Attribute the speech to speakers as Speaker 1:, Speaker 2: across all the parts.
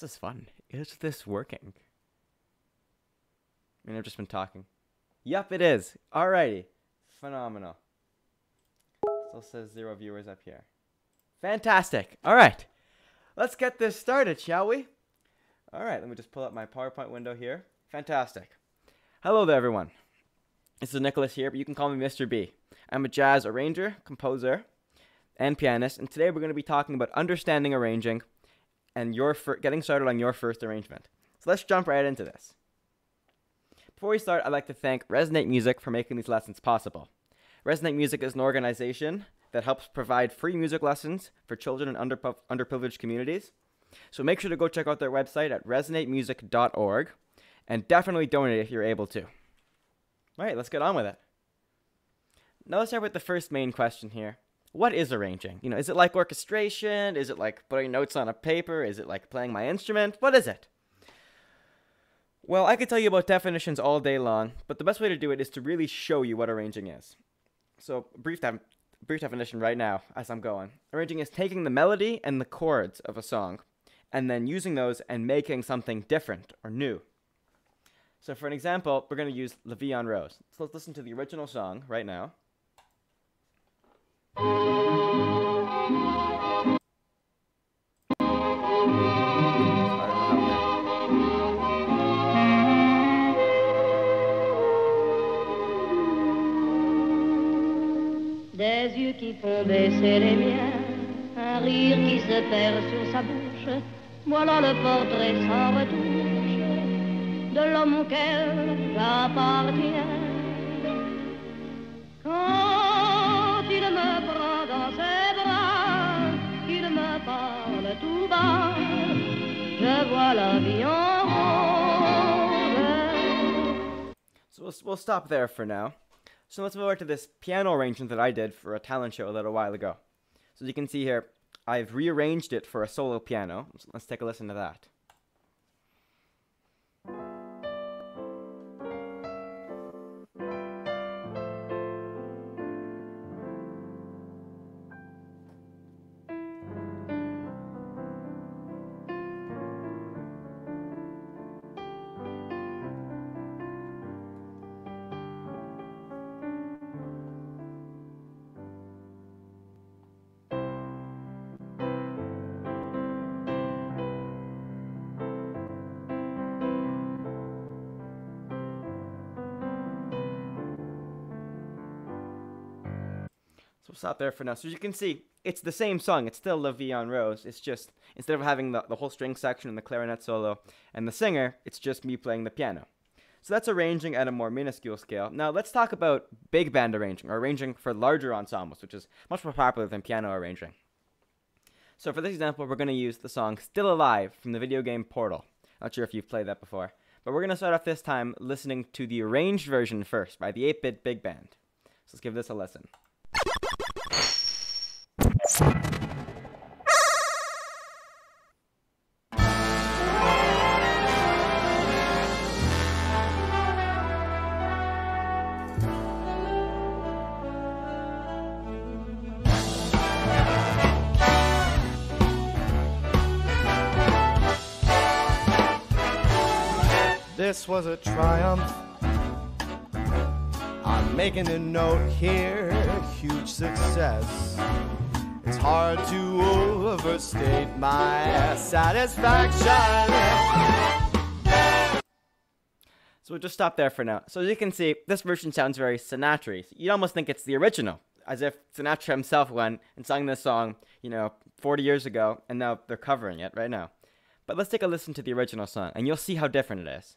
Speaker 1: This is fun. Is this working? I mean, I've just been talking. Yep, it is. Alrighty. Phenomenal. Still says zero viewers up here. Fantastic. Alright. Let's get this started, shall we? Alright, let me just pull up my PowerPoint window here. Fantastic. Hello there, everyone. This is Nicholas here, but you can call me Mr. B. I'm a jazz arranger, composer, and pianist, and today we're going to be talking about understanding arranging and your getting started on your first arrangement. So let's jump right into this. Before we start, I'd like to thank Resonate Music for making these lessons possible. Resonate Music is an organization that helps provide free music lessons for children in under, underprivileged communities. So make sure to go check out their website at resonatemusic.org and definitely donate if you're able to. All right, let's get on with it. Now let's start with the first main question here. What is arranging? You know, is it like orchestration? Is it like putting notes on a paper? Is it like playing my instrument? What is it? Well, I could tell you about definitions all day long, but the best way to do it is to really show you what arranging is. So, brief, de- brief definition right now as I'm going. Arranging is taking the melody and the chords of a song and then using those and making something different or new. So, for an example, we're going to use en Rose. So, let's listen to the original song right now.
Speaker 2: Des yeux qui font baisser les miens, un rire qui se perd sur sa bouche, voilà le portrait sans retouche de l'homme auquel j'appartiens.
Speaker 1: So we'll, we'll stop there for now. So let's move over to this piano arrangement that I did for a talent show a little while ago. So as you can see here, I've rearranged it for a solo piano. So let's take a listen to that. Stop there for now. So as you can see, it's the same song. It's still La Vie en Rose. It's just, instead of having the, the whole string section and the clarinet solo and the singer, it's just me playing the piano. So that's arranging at a more minuscule scale. Now let's talk about big band arranging, or arranging for larger ensembles, which is much more popular than piano arranging. So for this example, we're going to use the song Still Alive from the video game Portal. Not sure if you've played that before. But we're going to start off this time listening to the arranged version first by the 8-bit big band. So let's give this a listen.
Speaker 3: This was a triumph. I'm making a note here, huge success. It's hard to overstate my satisfaction.
Speaker 1: So we'll just stop there for now. So as you can see, this version sounds very Sinatra. You'd almost think it's the original, as if Sinatra himself went and sang this song, you know, 40 years ago, and now they're covering it right now. But let's take a listen to the original song, and you'll see how different it is.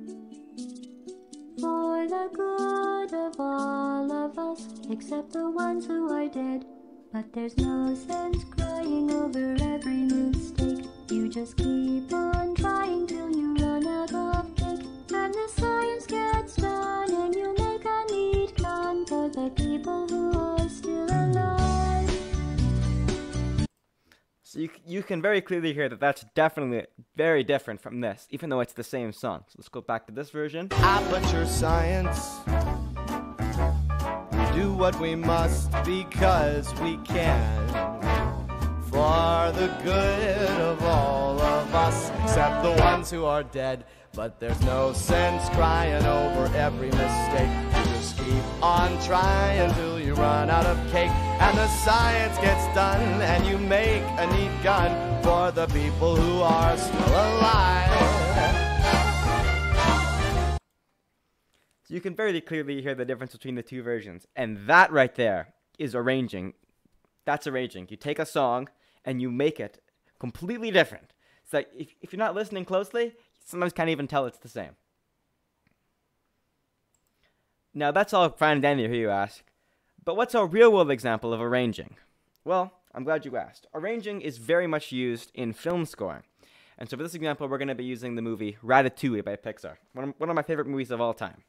Speaker 4: for the good of all of us, except the ones who are dead. But there's no sense crying over every mistake.
Speaker 1: You just keep on trying till you run out of cake. And the science gets done, and you make a neat con for the people who can very clearly hear that that's definitely very different from this, even though it's the same song. So let's go back to this version.
Speaker 3: Aperture science. Do what we must because we can. For the good of all of us, except the ones who are dead. But there's no sense crying over every mistake. Keep on trying till you run out of cake. And the science gets done, and you make a neat gun for the people who are still alive.
Speaker 1: So you can very clearly hear the difference between the two versions. And that right there is arranging. That's arranging. You take a song and you make it completely different. So if, if you're not listening closely, you sometimes can't even tell it's the same. Now that's all fine and dandy here, you ask. But what's a real world example of arranging? Well, I'm glad you asked. Arranging is very much used in film scoring. And so for this example, we're going to be using the movie Ratatouille by Pixar, one of, one of my favorite movies of all time.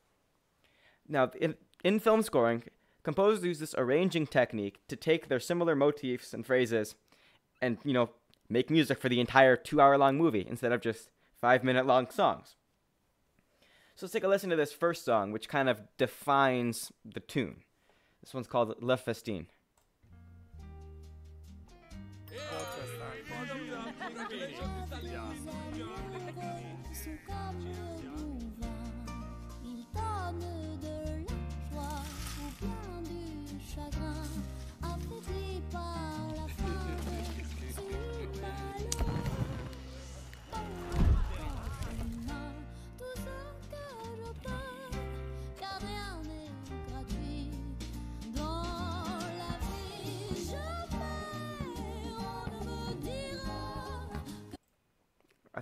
Speaker 1: Now, in, in film scoring, composers use this arranging technique to take their similar motifs and phrases and, you know, make music for the entire two hour long movie instead of just five minute long songs. So let's take a listen to this first song, which kind of defines the tune. This one's called Le Festin.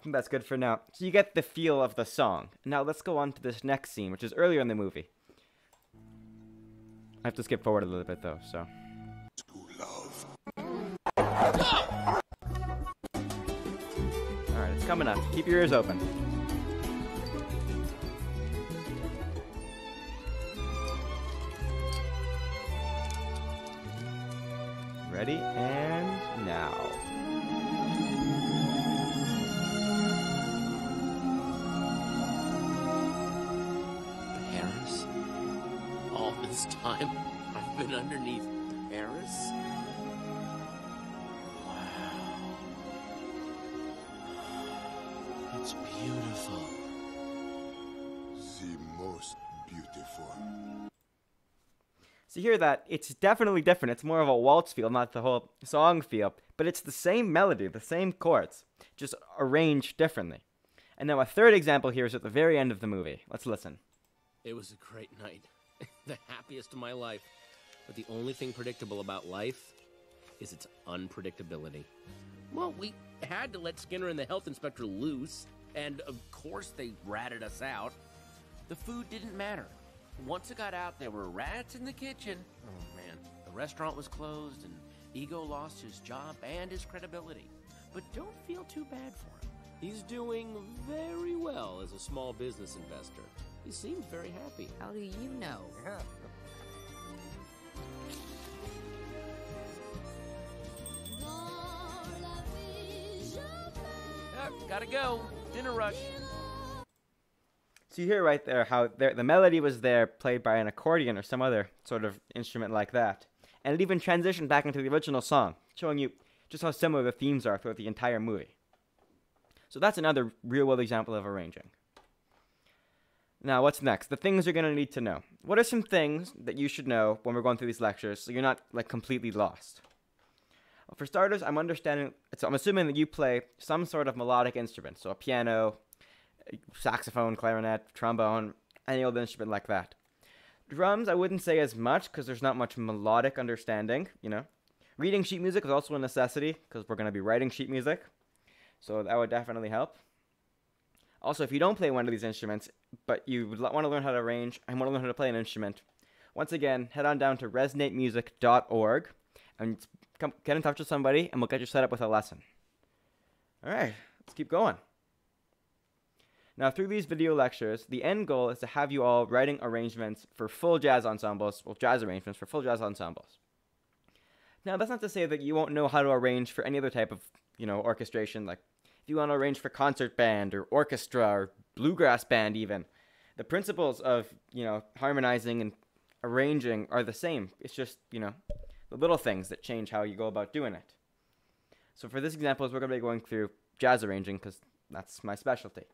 Speaker 1: Think that's good for now. So you get the feel of the song. Now let's go on to this next scene, which is earlier in the movie. I have to skip forward a little bit though, so. Alright, it's coming up. Keep your ears open.
Speaker 5: It's
Speaker 1: definitely different. It's more of a waltz feel, not the whole song feel, but it's the same melody, the same chords, just arranged differently. And now a third example here is at the very end of the movie. Let's listen.
Speaker 5: It was a great night. the happiest of my life. But the only thing predictable about life is its unpredictability. Well, we had to let Skinner and the health inspector loose, and of course they ratted us out. The food didn't matter. Once it got out, there were rats in the kitchen. Oh man, the restaurant was closed, and Ego lost his job and his credibility. But don't feel too bad for him. He's doing very well as a small business investor. He seems very happy.
Speaker 6: How do you know?
Speaker 4: dans la vie, jamais.
Speaker 5: Ah, gotta go. Dinner rush.
Speaker 1: So you hear right there how there, the melody was there, played by an accordion or some other sort of instrument like that. And it even transitioned back into the original song, showing you just how similar the themes are throughout the entire movie. So that's another real world example of arranging. Now, what's next? The things you're going to need to know. What are some things that you should know when we're going through these lectures so you're not like completely lost? Well, for starters, I'm understanding so I'm assuming that you play some sort of melodic instrument, so a piano, saxophone, clarinet, trombone, any old instrument like that. Drums, I wouldn't say as much because there's not much melodic understanding, you know. Reading sheet music is also a necessity because we're going to be writing sheet music, so that would definitely help. Also, if you don't play one of these instruments, but you want to learn how to arrange and want to learn how to play an instrument, once again, head on down to resonatemusic.org and come, get in touch with somebody, and we'll get you set up with a lesson. All right, let's keep going. Now, through these video lectures, the end goal is to have you all writing arrangements for full jazz ensembles, well, jazz arrangements for full jazz ensembles. Now, that's not to say that you won't know how to arrange for any other type of, you know, orchestration. Like, if you want to arrange for concert band or orchestra or bluegrass band, even, the principles of, you know, harmonizing and arranging are the same. It's just, you know, the little things that change how you go about doing it. So for this example, we're going to be going through jazz arranging because that's my specialty.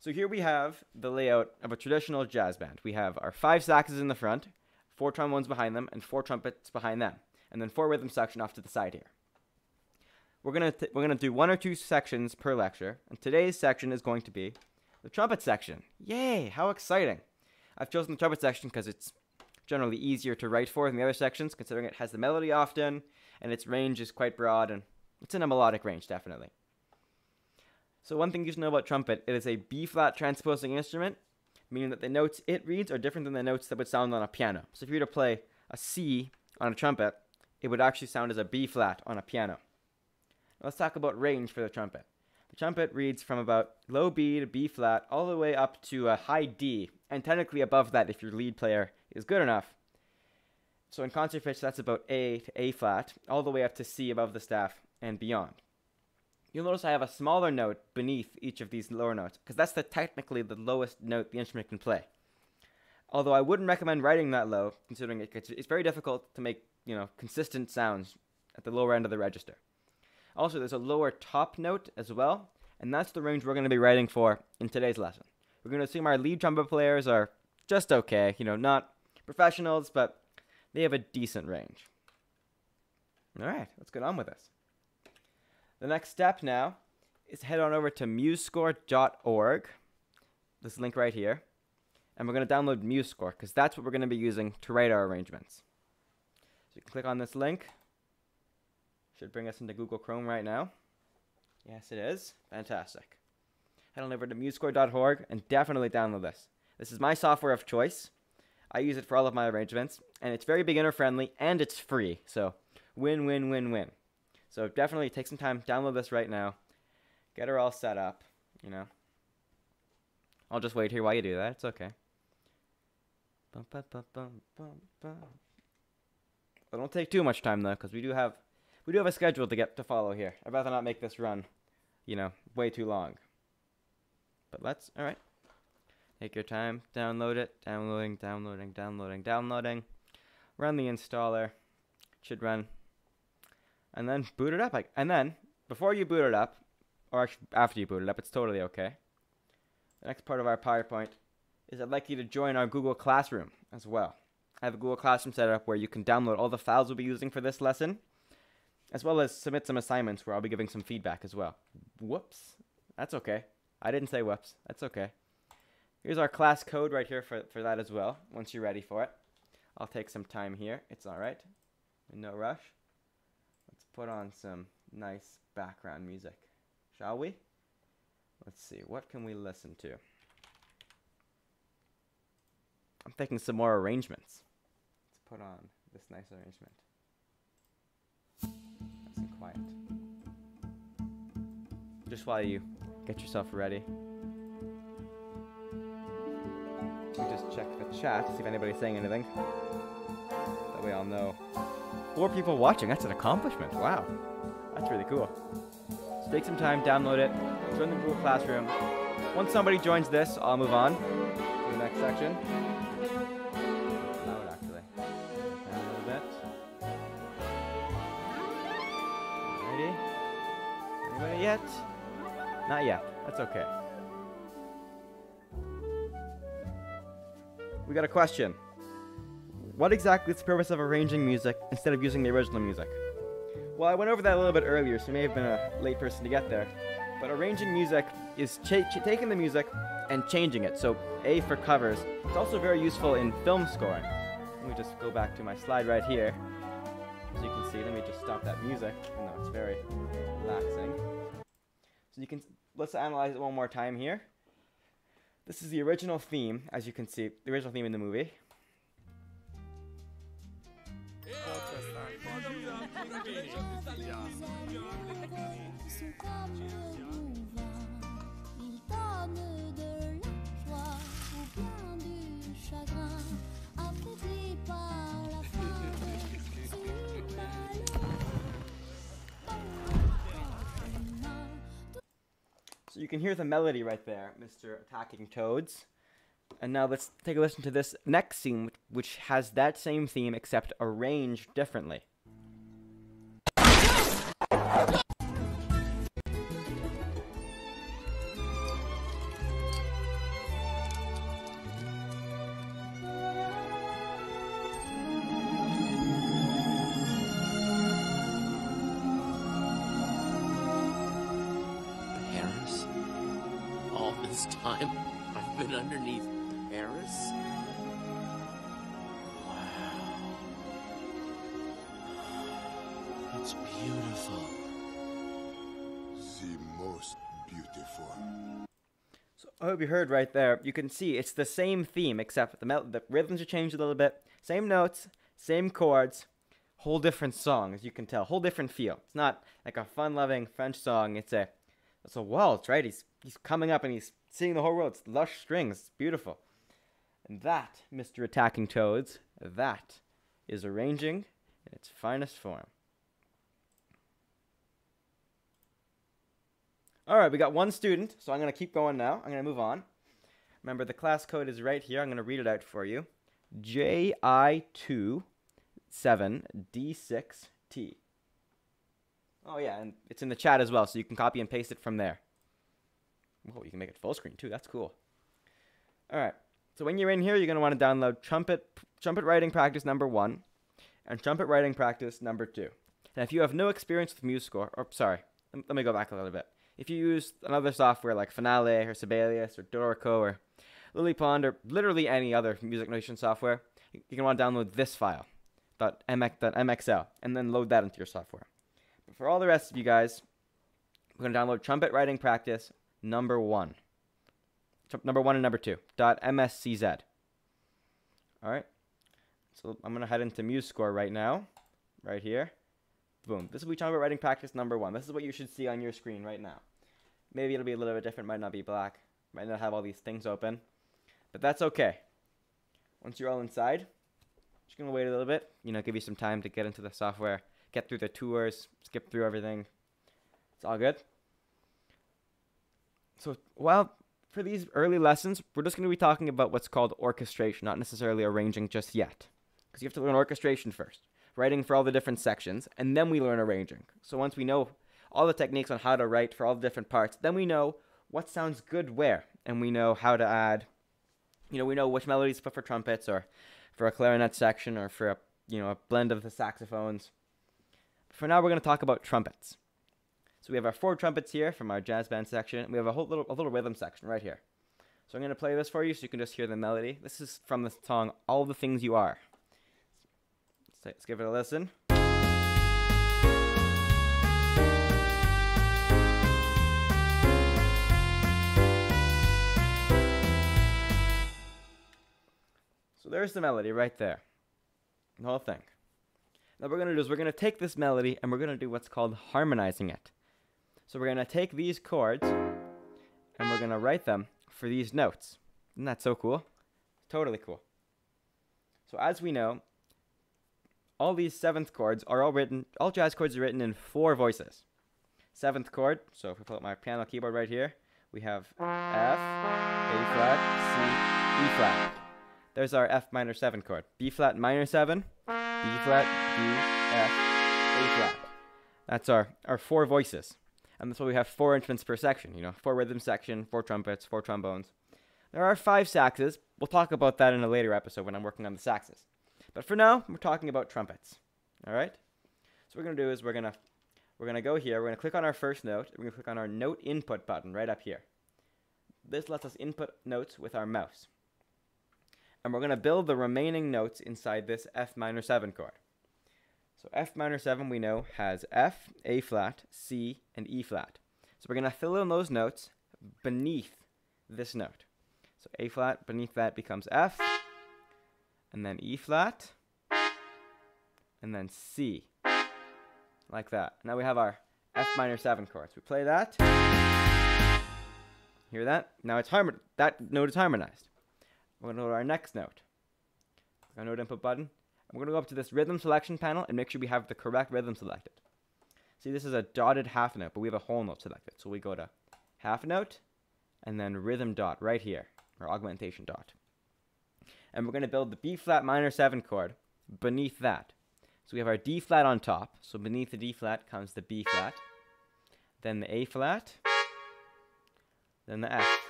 Speaker 1: So here we have the layout of a traditional jazz band. We have our five saxes in the front, four trombones behind them, and four trumpets behind them, and then four rhythm section off to the side here. We're gonna we're gonna do one or two sections per lecture, and today's section is going to be the trumpet section. Yay! How exciting! I've chosen the trumpet section because it's generally easier to write for than the other sections, considering it has the melody often, and its range is quite broad, and it's in a melodic range, definitely. So one thing you should know about trumpet, it is a B-flat transposing instrument, meaning that the notes it reads are different than the notes that would sound on a piano. So if you were to play a C on a trumpet, it would actually sound as a B-flat on a piano. Let's talk about range for the trumpet. The trumpet reads from about low B to B flat all the way up to a high D, and technically above that if your lead player is good enough. So in concert pitch, that's about A to A flat, all the way up to C above the staff and beyond. You'll notice I have a smaller note beneath each of these lower notes, because that's the technically the lowest note the instrument can play. Although I wouldn't recommend writing that low, considering it, it's very difficult to make you know consistent sounds at the lower end of the register. Also, there's a lower top note as well, and that's the range we're going to be writing for in today's lesson. We're going to assume our lead trumpet players are just okay, you know, not professionals, but they have a decent range. All right, let's get on with this. The next step now is head on over to musescore.org, this link right here, and we're going to download MuseScore because that's what we're going to be using to write our arrangements. So you can click on this link. Should bring us into Google Chrome right now. Yes, it is. Fantastic. Head on over to musescore.org and definitely download this. This is my software of choice. I use it for all of my arrangements, and it's very beginner friendly and it's free. So, win, win, win, win. So, definitely take some time, download this right now, get her all set up, you know. I'll just wait here while you do that. It's okay. Bum, bum, bum, don't take too much time though, because we do have we do have a schedule to get to follow here. I'd rather not make this run, you know, way too long. But let's all right. Take your time, download it, downloading, downloading, downloading, downloading. Run the installer. It should run. And then boot it up. Like, and then before you boot it up, or actually after you boot it up, it's totally okay. The next part of our PowerPoint is I'd like you to join our Google Classroom as well. I have a Google Classroom set up where you can download all the files we'll be using for this lesson, as well as submit some assignments where I'll be giving some feedback as well. Whoops. That's okay. I didn't say whoops. That's okay. Here's our class code right here for, for that as well, once you're ready for it. I'll take some time here. It's alright. No rush. Put on some nice background music, shall we? Let's see, what can we listen to? I'm thinking some more arrangements. Let's put on this nice arrangement. Nice and quiet. Just while you get yourself ready. Me just check the chat, to see if anybody's saying anything. That way I'll know. Four people watching, that's an accomplishment. Wow. That's really cool. So take some time, download it, join the Google Classroom. Once somebody joins this, I'll move on to the next section. Loud, actually. Down a little bit. Ready? Anybody yet? Not yet. That's okay. We got a question. What exactly is the purpose of arranging music instead of using the original music? Well, I went over that a little bit earlier, so you may have been a late person to get there. But arranging music is taking the music and changing it. So, A for covers. It's also very useful in film scoring. Let me just go back to my slide right here. As you can see, let me just stop that music. No, it's very relaxing. So you can let's analyze it one more time here. This is the original theme, as you can see, the original theme in the movie. So you can hear the melody right there, Mr. Attacking Toads. And now let's take a listen to this next scene, which has that same theme except arranged differently. You heard right there. You can see it's the same theme except the mel- the rhythms are changed a little bit. Same notes, same chords, whole different song as you can tell, whole different feel. It's not like a fun-loving French song. It's a it's a waltz, right? He's he's coming up and he's singing the whole world. It's lush strings. It's beautiful. And that, Mr. Attacking Toads, that is arranging in its finest form. All right, we got one student, so I'm going to keep going now. I'm going to move on. Remember, the class code is right here. I'm going to read it out for you. JI27D6T. Oh, yeah, and it's in the chat as well, so you can copy and paste it from there. Oh, you can make it full screen too. That's cool. All right. So when you're in here, you're going to want to download Trumpet Trumpet Writing Practice number 1 and Trumpet Writing Practice number 2. And if you have no experience with MuseScore, or sorry, let me go back a little bit. If you use another software like Finale or Sibelius or Dorico or LilyPond or literally any other music notation software, you- to want to download this file, dot .mx, dot .mxl, and then load that into your software. But for all the rest of you guys, we're going to download Trumpet Writing Practice number 1. Tr- Number 1 and number 2, dot .mscz. All right. So I'm going to head into MuseScore right now, right here. Boom. This will be Trumpet Writing Practice number 1. This is what you should see on your screen right now. Maybe it'll be a little bit different, might not be black, might not have all these things open, but that's okay. Once you're all inside, just gonna wait a little bit, you know, give you some time to get into the software, get through the tours, skip through everything. It's all good. So, while for these early lessons, we're just gonna be talking about what's called orchestration, not necessarily arranging just yet, because you have to learn orchestration first, writing for all the different sections, and then we learn arranging. So once we know all the techniques on how to write for all the different parts. Then we know what sounds good where, and we know how to add. You know, we know which melodies to put for trumpets, or for a clarinet section, or for a you know a blend of the saxophones. For now, we're going to talk about trumpets. So we have our four trumpets here from our jazz band section. We have a whole little a little rhythm section right here. So I'm going to play this for you, so you can just hear the melody. This is from the song "All the Things You Are." Let's, let's give it a listen. There's the melody right there. The whole thing. Now what we're going to do is we're going to take this melody and we're going to do what's called harmonizing it. So we're going to take these chords and we're going to write them for these notes. Isn't that so cool? Totally cool. So as we know, all these seventh chords are all written, all jazz chords are written in four voices. Seventh chord, so if we pull up my piano keyboard right here, we have F, A flat, C, E flat. There's our F minor 7 chord. B flat minor 7, B flat, D, F, A flat. That's our, our four voices. And that's why we have four instruments per section, you know, four rhythm section, four trumpets, four trombones. There are five saxes. We'll talk about that in a later episode when I'm working on the saxes. But for now, we're talking about trumpets. All right? So what we're going to do is we're going to we're going to go here. We're going to click on our first note. We're going to click on our note input button right up here. This lets us input notes with our mouse. And we're going to build the remaining notes inside this F minor 7 chord. So F minor 7 we know has F, A flat, C, and E flat. So we're going to fill in those notes beneath this note. So A flat beneath that becomes F, and then E flat, and then C. Like that. Now we have our F minor 7 chords. We play that. Hear that? Now it's harmon that note is harmonized. We're gonna go to our next note. Our note input button. And we're gonna go up to this rhythm selection panel and make sure we have the correct rhythm selected. See, this is a dotted half note, but we have a whole note selected. So we go to half note, and then rhythm dot right here, or augmentation dot. And we're going to build the B flat minor 7 chord beneath that. So we have our D flat on top. So beneath the D flat comes the B flat, then the A flat, then the F.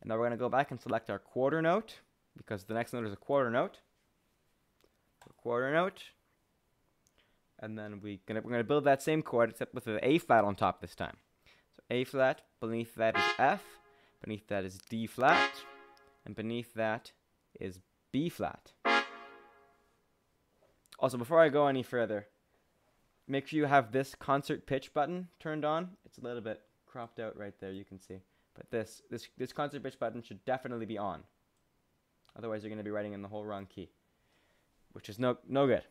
Speaker 1: And now we're going to go back and select our quarter note because the next note is a quarter note. A quarter note. And then we we're going to build that same chord except with an A flat on top this time. So A flat, beneath that is F, beneath that is D flat, and beneath that is B flat. Also, before I go any further, make sure you have this concert pitch button turned on. It's a little bit cropped out right there, you can see. But this this this concert pitch button should definitely be on. Otherwise, you're going to be writing in the whole wrong key, which is no no good.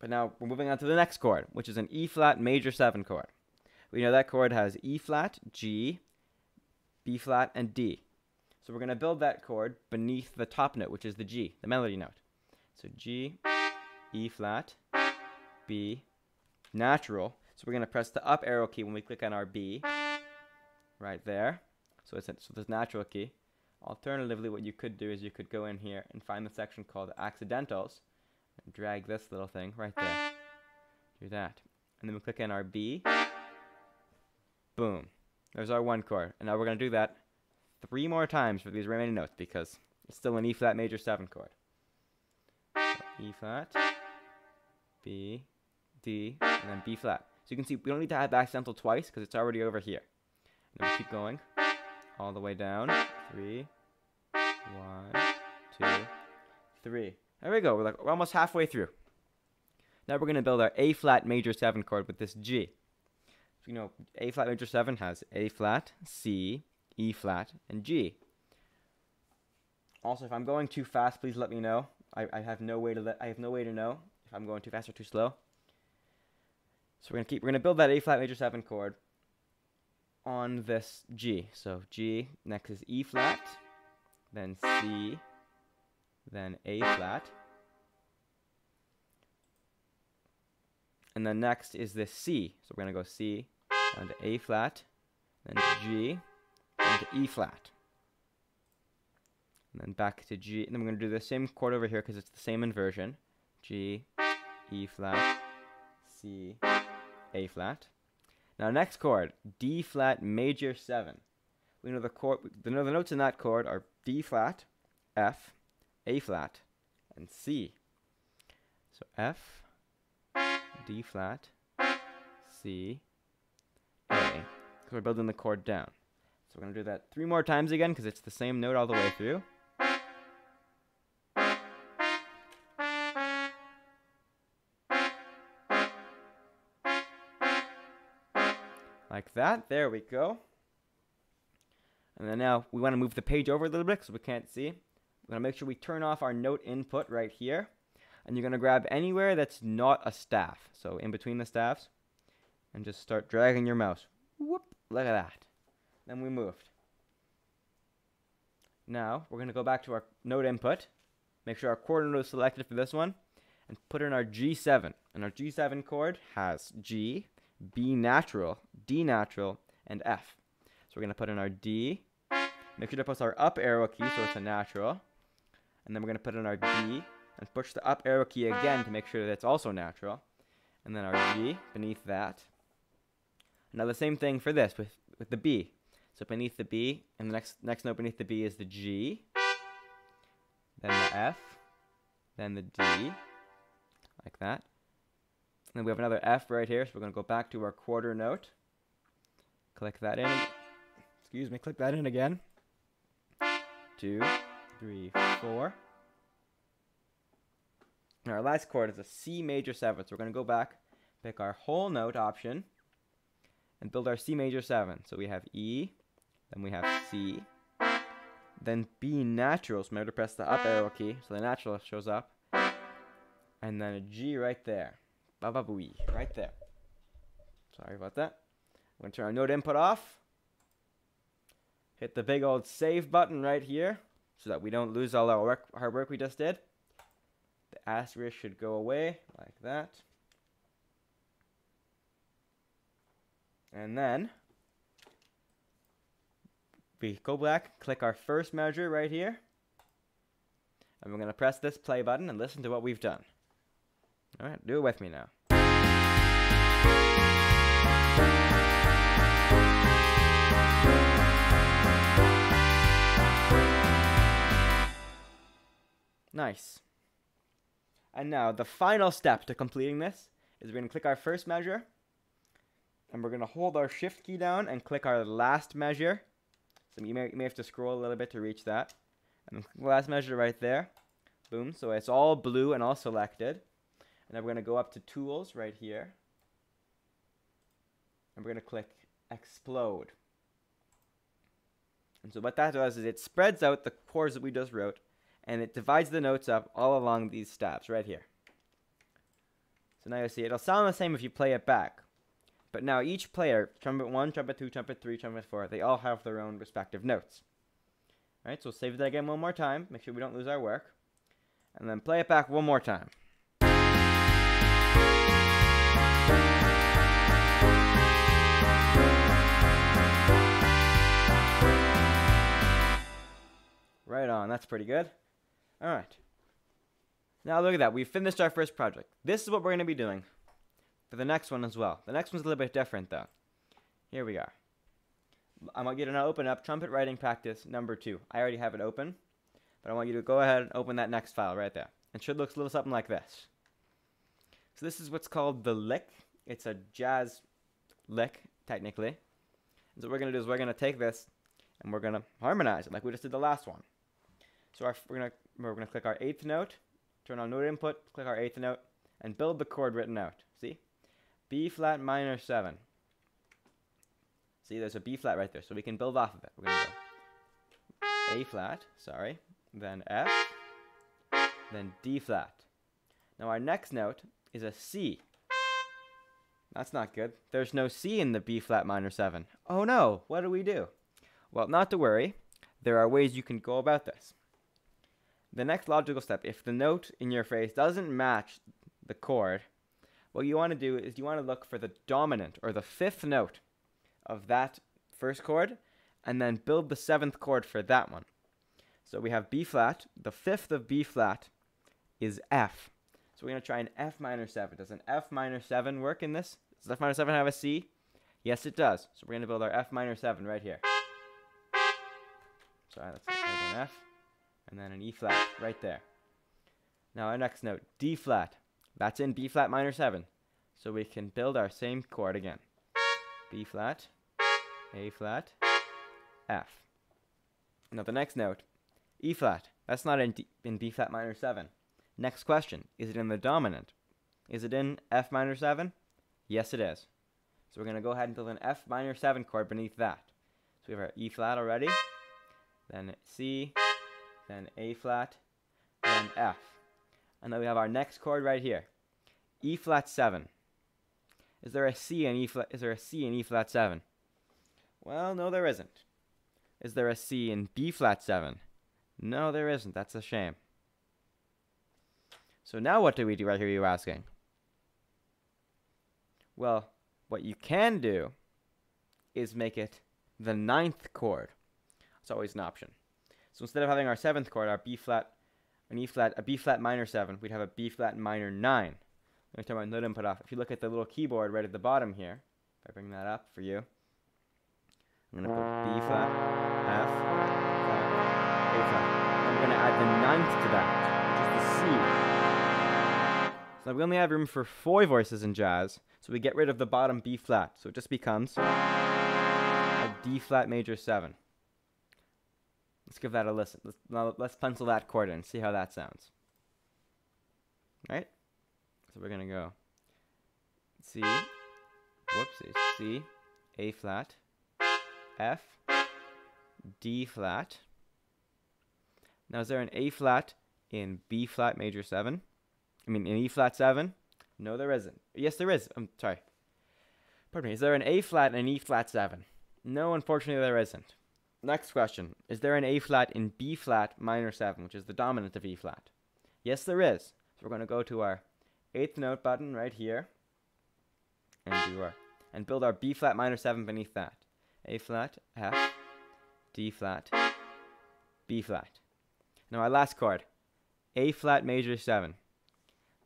Speaker 1: But now we're moving on to the next chord, which is an E flat major 7 chord. We know that chord has E flat, G, B flat, and D. So we're going to build that chord beneath the top note, which is the G, the melody note. So G, E flat, B, natural. So we're going to press the up arrow key when we click on our B, right there. So it's a, so this natural key. Alternatively, what you could do is you could go in here and find the section called accidentals and drag this little thing right there. Do that. And then we click in our B. Boom. There's our one chord. And now we're going to do that three more times for these remaining notes because it's still an E flat major 7 chord. So e flat, B, D, and then B flat. So you can see we don't need to add accidental twice because it's already over here. Keep going all the way down. Three, one, two, three. There we go. We're like we're almost halfway through. Now we're gonna build our A flat major seven chord with this G. So you know A flat major seven has A flat, C, E flat, and G. Also, if I'm going too fast, please let me know. I, I have no way to let I have no way to know if I'm going too fast or too slow. So we're gonna keep we're gonna build that A flat major seven chord on this G. So G next is E flat, then C, then A flat. And then next is this C. So we're going to go C down to A flat, then to G, then to E flat. And then back to G. And then we're going to do the same chord over here because it's the same inversion. G, E flat, C, A flat. Now next chord, D flat major 7. We know the chord the, the notes in that chord are D flat, F, A flat, and C. So F, D flat, C, A. Because we're building the chord down. So we're going to do that three more times again because it's the same note all the way through. Like that. There we go. And then now we want to move the page over a little bit so we can't see. We're going to make sure we turn off our note input right here. And you're going to grab anywhere that's not a staff. So in between the staffs. And just start dragging your mouse. Whoop. Look at that. Then we moved. Now we're going to go back to our note input. Make sure our quarter note is selected for this one. And put in our G7. And our G7 chord has G, B natural, D natural, and F. So we're going to put in our D. Make sure to push our up arrow key so it's a natural. And then we're going to put in our D and push the up arrow key again to make sure that it's also natural. And then our G beneath that. Now the same thing for this with, with the B. So beneath the B, and the next next note beneath the B is the G, then the F, then the D, like that. And then we have another F right here, so we're going to go back to our quarter note. Click that in. Excuse me, click that in again. Two, three, four. And our last chord is a C major 7. So we're going to go back, pick our whole note option, and build our C major 7. So we have E, then we have C, then B natural. So remember to press the up arrow key so the natural shows up, and then a G right there. Ba ba booey, right there. Sorry about that. I'm going to turn our note input off. Hit the big old save button right here so that we don't lose all our work, hard work we just did. The asterisk should go away like that. And then we go back, click our first measure right here, and we're going to press this play button and listen to what we've done. All right, do it with me now. Nice. And now the final step to completing this is we're going to click our first measure and we're going to hold our shift key down and click our last measure. So you may, you may have to scroll a little bit to reach that. And last measure right there. Boom. So it's all blue and all selected. And then we're going to go up to tools right here. And we're going to click explode. And so what that does is it spreads out the chords that we just wrote and it divides the notes up all along these stabs right here. So now you see it'll sound the same if you play it back. But now each player, trumpet 1, trumpet 2, trumpet 3, trumpet 4, they all have their own respective notes. Alright, so save that again one more time, make sure we don't lose our work. And then play it back one more time. Right on, that's pretty good. Alright. Now look at that, we've finished our first project. This is what we're going to be doing for the next one as well. The next one's a little bit different though. Here we are. I want you to now open up trumpet writing practice number two. I already have it open, but I want you to go ahead and open that next file right there. It should look a little something like this. So this is what's called the lick. It's a jazz lick, technically. And so what we're going to do is we're going to take this and we're going to harmonize it like we just did the last one. So our, we're to we're to click our eighth note, turn on note input, click our eighth note, and build the chord written out. See? B flat minor 7. See, there's a B flat right there, so we can build off of it. We're to go A flat, sorry, then F, then D flat. Now our next note is a C. That's not good. There's no C in the B flat minor 7. Oh no, what do we do? Well, not to worry. There are ways you can go about this. The next logical step, if the note in your phrase doesn't match the chord, what you want to do is you want to look for the dominant or the fifth note of that first chord and then build the seventh chord for that one. So we have B flat. The fifth of B flat is F. So we're going to try an F minor 7. Does an F minor 7 work in this? Does F minor 7 have a C? Yes, it does. So we're going to build our F minor 7 right here. Sorry, get an F and then an E flat right there. Now our next note, D flat. That's in B flat minor 7. So we can build our same chord again. B flat, A flat, F. Now the next note, E flat. That's not in, D, in B flat minor 7. Next question, is it in the dominant? Is it in F minor 7? Yes it is. So we're going to go ahead and build an F minor 7 chord beneath that. So we have our E flat already, then C, then A flat, then F. And then we have our next chord right here. E flat 7. Is there a C in E flat is there a C in E flat 7? Well, no there isn't. Is there a C in B flat 7? No, there isn't. That's a shame. So now what do we do? right here, you're asking. Well, what you can do is make it the ninth chord. It's always an option. So instead of having our seventh chord, our B flat, an E flat, a B flat minor seven, we'd have a B flat minor nine. Let me turn my note input off. If you look at the little keyboard right at the bottom here, if I bring that up for you, I'm gonna put B flat, F, flat, A flat. I'm gonna add the ninth to that, which is the C. So we only have room for four voices in jazz, so we get rid of the bottom B flat. So it just becomes a D flat major seven. Let's give that a listen. Let's, now let's pencil that chord in, see how that sounds. Right? So we're going to go C, whoopsies, C, A flat, F, D flat. Now is there an A flat in B flat major 7? I mean in E flat 7? No, there isn't. Yes, there is. I'm sorry. Pardon me. Is there an A flat and an E flat 7? No, unfortunately there isn't. Next question. Is there an A flat in B flat minor 7, which is the dominant of E flat? Yes, there is. So we're going to go to our eighth note button right here and do our and build our B flat minor 7 beneath that. A flat, F, D flat, B flat. Now our last chord, A flat major 7.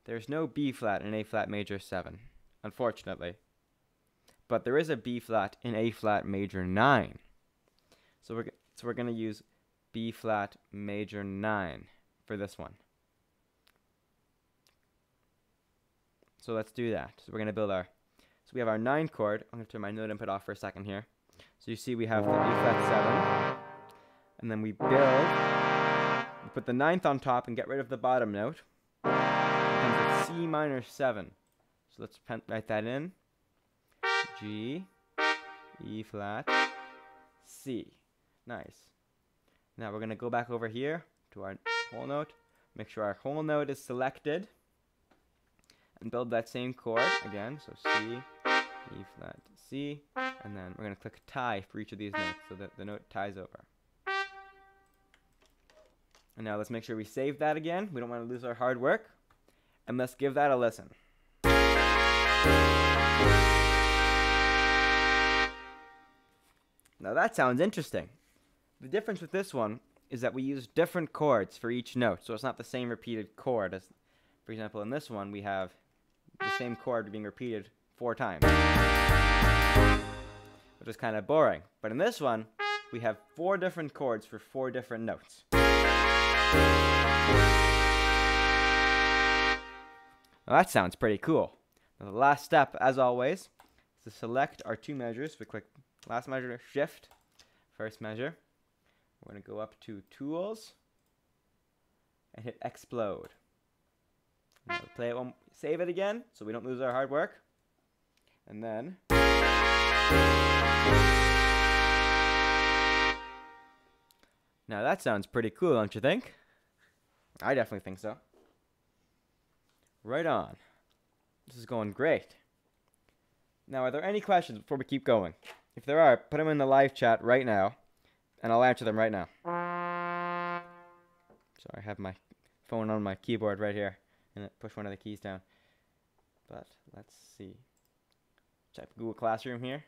Speaker 1: There's no B flat in A flat major 7, unfortunately. But there is a B flat in A flat major 9. So we're, so we're going to use B flat major 9 for this one. So let's do that. So we're going to build our so we have our 9 chord. I'm going to turn my note input off for a second here. So you see we have the E flat 7 and then we build we put the ninth on top and get rid of the bottom note. It C minor 7. So let's write that in. G, E flat, C. Nice. Now we're going to go back over here to our whole note. Make sure our whole note is selected. And build that same chord again. So C, E flat, C. And then we're going to click tie for each of these notes so that the note ties over. And now let's make sure we save that again. We don't want to lose our hard work. And let's give that a listen. Now that sounds interesting. The difference with this one is that we use different chords for each note, so it's not the same repeated chord as, for example, in this one we have the same chord being repeated four times, which is kind of boring. But in this one, we have four different chords for four different notes. Now that sounds pretty cool. Now the last step, as always, is to select our two measures. We click last measure, shift, first measure. We're going to go up to tools and hit explode. We'll play it one, save it again so we don't lose our hard work. And then Now that sounds pretty cool, don't you think? I definitely think so. Right on. This is going great. Now, are there any questions before we keep going? If there are, put them in the live chat right now, and I'll answer them right now. So I have my phone on my keyboard right here, and push one of the keys down. But let's see. Type Google Classroom here.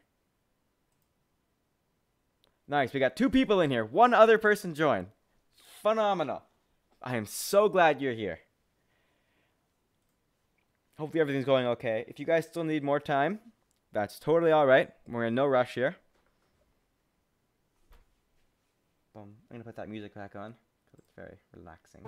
Speaker 1: Nice, we got two people in here. One other person joined. Phenomenal. I am so glad you're here. Hopefully everything's going okay. If you guys still need more time, that's totally all right. We're in no rush here. Boom. I'm gonna put that music back on because it's very relaxing.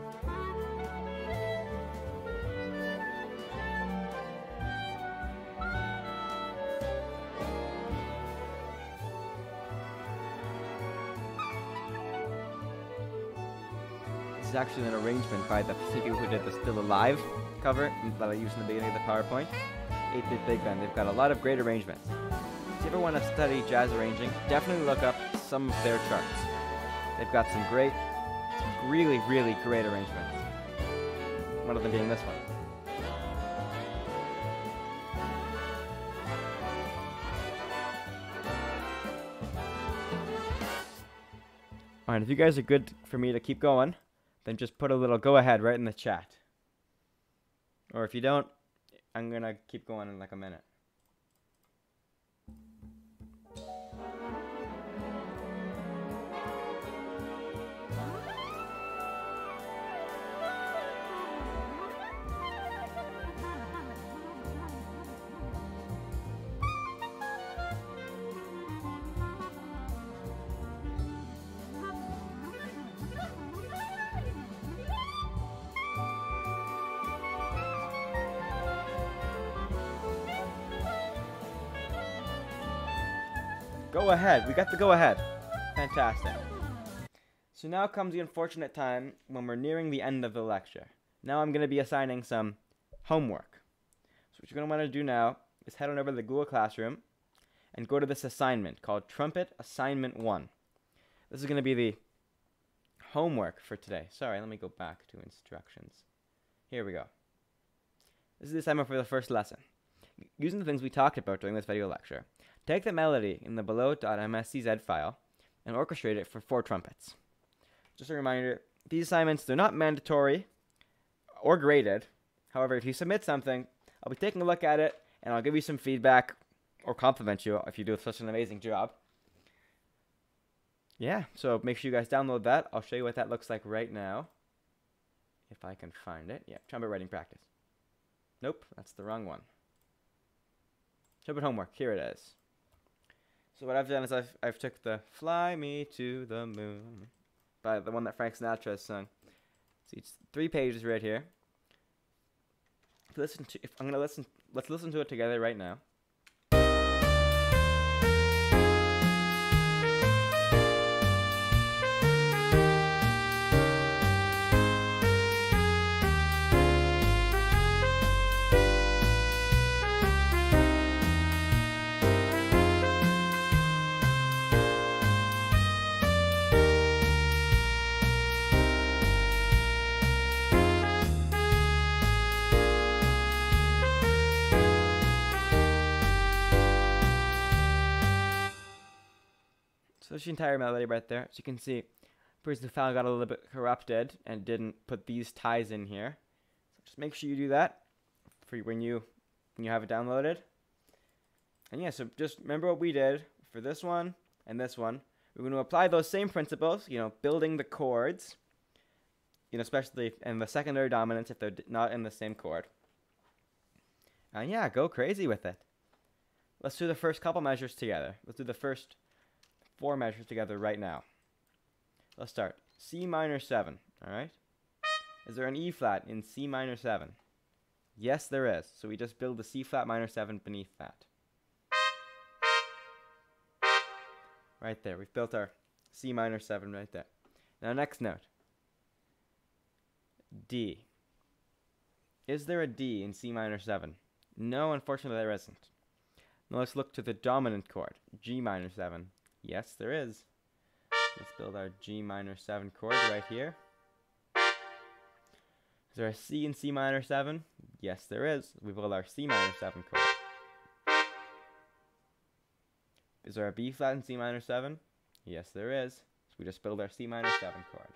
Speaker 1: This is actually an arrangement by the people who did the Still Alive cover that I used in the beginning of the PowerPoint. 8-bit Big Band. They've got a lot of great arrangements. If you ever want to study jazz arranging, definitely look up some of their charts. They've got some great, really, really great arrangements. One of them being this one. Alright, if you guys are good for me to keep going, then just put a little go ahead right in the chat. Or if you don't, I'm gonna keep going in like a minute. Go ahead. We got the go ahead. Fantastic. So now comes the unfortunate time when we're nearing the end of the lecture. Now I'm going to be assigning some homework. So what you're going to want to do now is head on over to the Google Classroom and go to this assignment called Trumpet Assignment 1. This is going to be the homework for today. Sorry, let me go back to instructions. Here we go. This is the assignment for the first lesson. Using the things we talked about during this video lecture, take the melody in the below.mscz file and orchestrate it for four trumpets. Just a reminder, these assignments, they're not mandatory or graded. However, if you submit something, I'll be taking a look at it and I'll give you some feedback or compliment you if you do such an amazing job. yeah, so make sure you guys download that. I'll show you what that looks like right now. If I can find it. Yeah, trumpet writing practice. Nope, that's the wrong one. Trumpet homework. Here it is. So what I've done is I've I've took the "Fly Me to the Moon" by the one that Frank Sinatra has sung. So it's three pages right here. Listen to, if I'm gonna listen, let's listen to it together right now. The entire melody right there. So you can see, first the file got a little bit corrupted and didn't put these ties in here. So just make sure you do that for when you when you have it downloaded. And yeah, so just remember what we did for this one and this one. We're going to apply those same principles, you know, building the chords, you know, especially in the secondary dominants if they're not in the same chord. And yeah, go crazy with it. Let's do the first couple measures together. Let's do the first four measures together right now. Let's start. C minor 7, alright? Is there an E flat in C minor 7? Yes, there is. So we just build the C flat minor 7 beneath that. Right there. We've built our C minor 7 right there. Now, next note D. Is there a D in C minor 7? No, unfortunately, there isn't. Now let's look to the dominant chord, G minor 7. Yes, there is. Let's build our G minor 7 chord right here. Is there a C in C minor 7? Yes, there is. We build our C minor 7 chord. Is there a B flat in C minor 7? Yes, there is. So we just build our C minor 7 chord.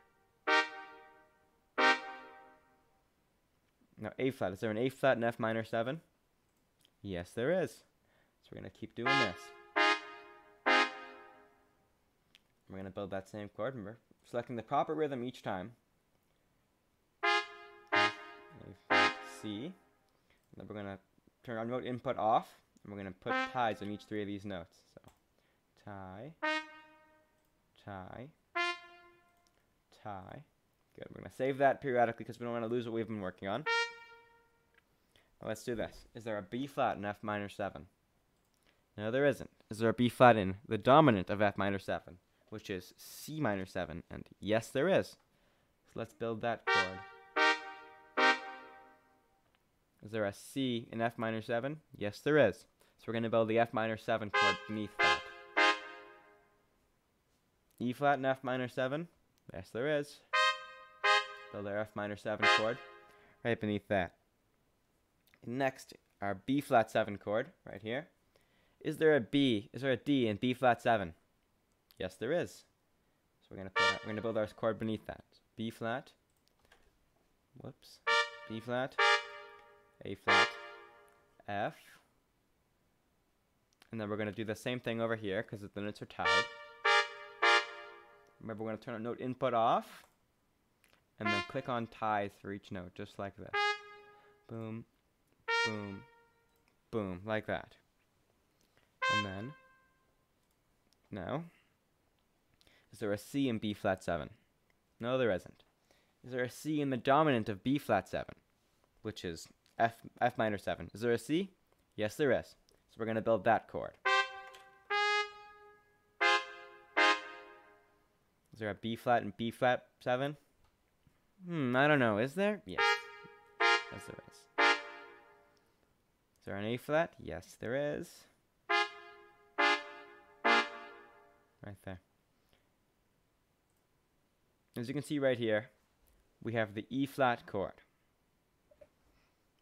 Speaker 1: Now A flat. Is there an A flat in F minor 7? Yes, there is. So we're going to keep doing this. We're going to build that same chord. Remember, selecting the proper rhythm each time. C. Then we're going to turn our note input off. And we're going to put ties on each three of these notes. So, tie, tie, tie. Good. We're going to save that periodically because we don't want to lose what we've been working on. Now let's do this. Is there a B flat in F minor 7? No, there isn't. Is there a B flat in the dominant of F minor 7? Which is C minor 7, and yes, there is. So let's build that chord. Is there a C in F minor 7? Yes, there is. So we're going to build the F minor 7 chord beneath that. E flat in F minor 7? Yes, there is. Build our F minor 7 chord right beneath that. Next, our B flat 7 chord right here. Is there a B? Is there a D in B flat 7? Yes, there is. So we're gonna we're gonna build our chord beneath that. B flat. Whoops. B flat. A flat. F. And then we're gonna do the same thing over here because the notes are tied. Remember, we're gonna turn our note input off, and then click on ties for each note, just like this. Boom, boom, boom, like that. And then now. Is there a C in B flat 7? No, there isn't. Is there a C in the dominant of B flat 7? Which is F, F minor 7. Is there a C? Yes, there is. So we're going to build that chord. Is there a B flat in B flat 7? Hmm, I don't know. Is there? Yes. Yes, there is. Is there an A flat? Yes, there is. Right there. As you can see right here, we have the E flat chord.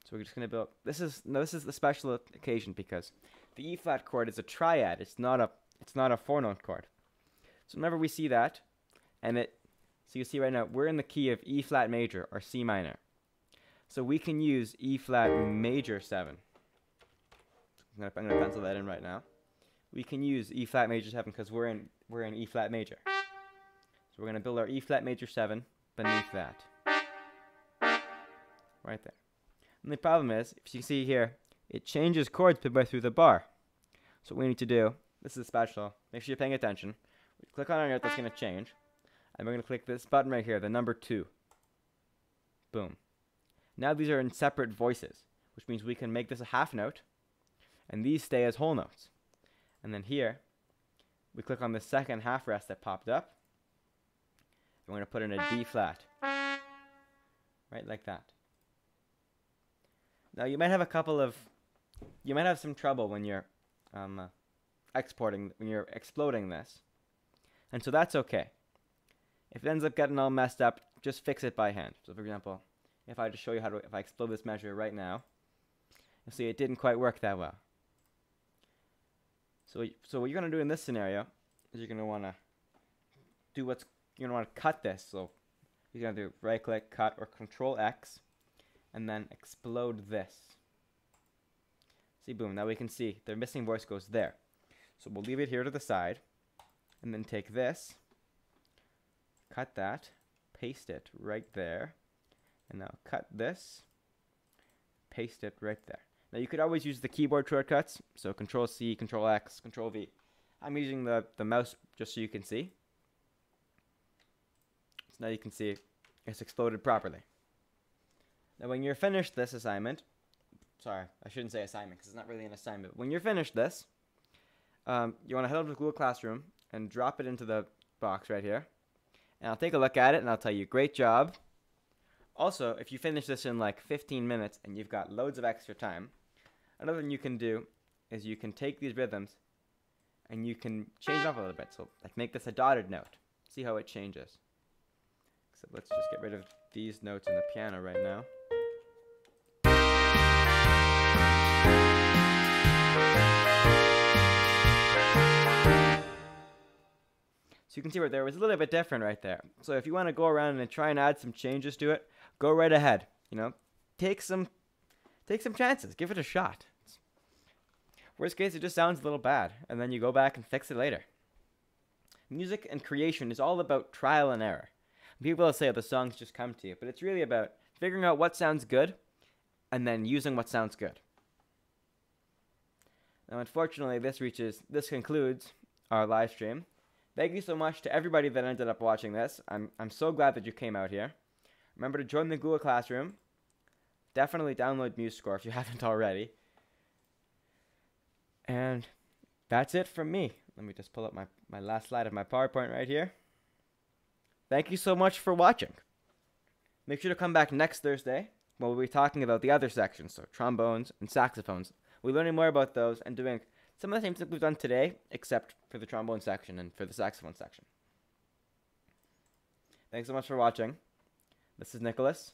Speaker 1: So we're just going to build. This is no, this is the special occasion because the E flat chord is a triad. It's not a it's not a four note chord. So whenever we see that, and it, so you see right now we're in the key of E flat major or C minor. So we can use E flat major seven. I'm gonna, I'm gonna pencil that in right now. We can use E flat major seven because we're in we're in E flat major. So we're going to build our E flat major 7 beneath that. Right there. And the problem is, if you see here, it changes chords midway through the bar. So what we need to do, this is a spatula, make sure you're paying attention. We click on our note, that's going to change. And we're going to click this button right here, the number 2. Boom. Now these are in separate voices, which means we can make this a half note, and these stay as whole notes. And then here, we click on the second half rest that popped up. We're going to put in a D flat. Right like that. Now you might have a couple of, you might have some trouble when you're um, uh, exporting, when you're exploding this. And so that's okay. If it ends up getting all messed up, just fix it by hand. So for example, if I just show you how to, if I explode this measure right now, you'll see it didn't quite work that well. So, so what you're going to do in this scenario is you're going to want to do what's, you're going to want to cut this. So you're going to do right click, cut, or control X, and then explode this. See, boom, now we can see the missing voice goes there. So we'll leave it here to the side, and then take this, cut that, paste it right there, and now cut this, paste it right there. Now you could always use the keyboard shortcuts, so Control C, Control X, Control V. I'm using the, the mouse just so you can see. So now you can see it's exploded properly. Now when you're finished this assignment, sorry, I shouldn't say assignment because it's not really an assignment. When you're finished this, um, you want to head over to Google Classroom and drop it into the box right here. And I'll take a look at it and I'll tell you, great job. Also, if you finish this in like 15 minutes and you've got loads of extra time, another thing you can do is you can take these rhythms and you can change them up a little bit. So like make this a dotted note. See how it changes. So let's just get rid of these notes in the piano right now. So you can see where there it was a little bit different right there. So if you want to go around and try and add some changes to it, go right ahead. You know, take some, take some chances. Give it a shot. Worst case, it just sounds a little bad, and then you go back and fix it later. Music and creation is all about trial and error. People will say the songs just come to you, but it's really about figuring out what sounds good, and then using what sounds good. Now, unfortunately, this reaches, this concludes our live stream. Thank you so much to everybody that ended up watching this. I'm, I'm so glad that you came out here. Remember to join the Google Classroom. Definitely download MuseScore if you haven't already. And that's it from me. Let me just pull up my, my last slide of my PowerPoint right here. Thank you so much for watching. Make sure to come back next Thursday when we'll be talking about the other sections, so trombones and saxophones. We're learning more about those and doing some of the same things we've done today, except for the trombone section and for the saxophone section. Thanks so much for watching. This is Nicholas.